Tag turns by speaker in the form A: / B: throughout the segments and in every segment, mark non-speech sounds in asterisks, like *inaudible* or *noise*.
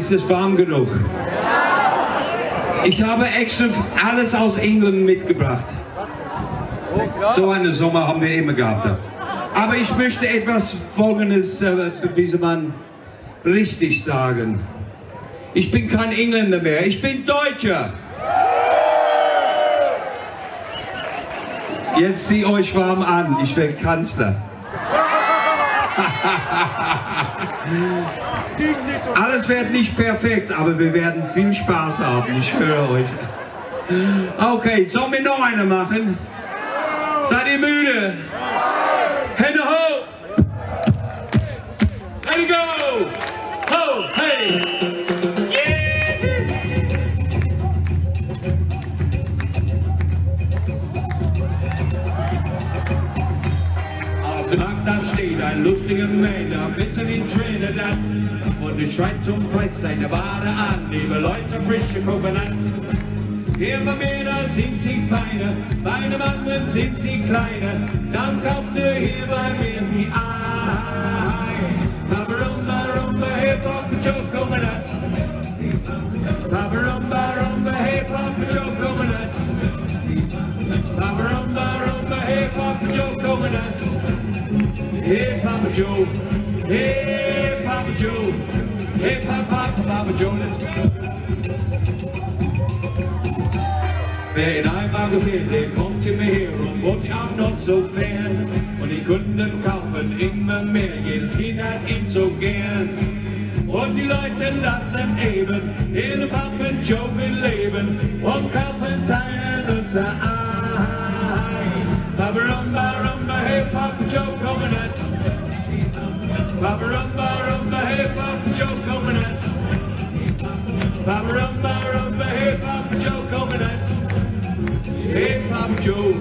A: Ist es warm genug? Ich habe extra alles aus England mitgebracht. So einen Sommer haben wir immer gehabt. Aber ich möchte etwas Folgendes, äh, wie soll man richtig sagen. Ich bin kein Engländer mehr, ich bin Deutscher. Jetzt zieh euch warm an, ich werde Kanzler. *laughs* Alles wird nicht perfekt, aber wir werden viel Spaß haben, ich höre euch. Okay, sollen wir noch eine machen? Seid ihr müde? Auf dem Markt da steht ein lustiger Mann, da mitten in Trinidad. Und er schreit zum Preis seine Ware an, liebe Leute, frische. Hier bei mir, sind sie feiner, bei einem anderen sind sie kleiner. Dann kauft ihr hier bei mir sie ein. Hey, Papa Joe, hey, Papa Joe, hey, Papa, Papa Joe, let's go. Wer in einem Magazin, der kommt immer her und wohnt ja auch noch so fern. Und die Kunden kaufen immer mehr, jedes Kind hat ihn so gern. Und die Leute lassen eben ihren Pappen Joe beleben und kaufen Papa rumba rumba, hey Papa Joe Coconut. Papa rumba rumba, hey Papa Joe Coconut. Hey Papa Joe,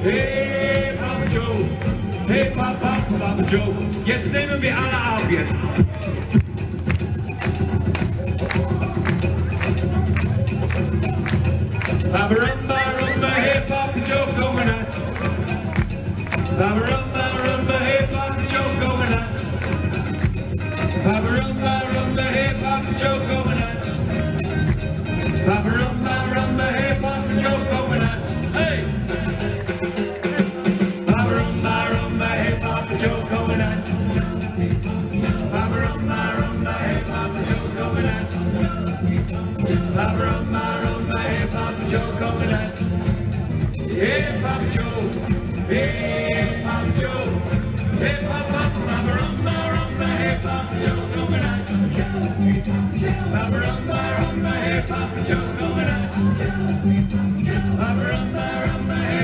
A: hey Papa Joe, hey Papa, Papa Joe. Jetzt nehmen wir alle auf jetzt. Papa rumba rumba, hey Papa Joe Coconut. Papa rumba rumba, Joe Coconut. Papa hey Papa Joe Coconut. Hey! Papa rumba rumba, hey Papa Joe Coconut. Papa rumba rumba, hey Papa Joe. Papa hey Papa Joe Coconut. Hey Papa Joe, hey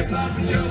A: Papa Joe